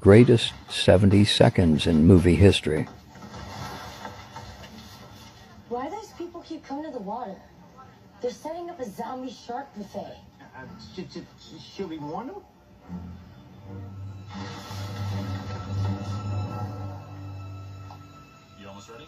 greatest 70 seconds in movie history. Why do those people keep coming to the water? They're setting up a zombie shark buffet. Uh, should, should, should we warn them? You almost ready?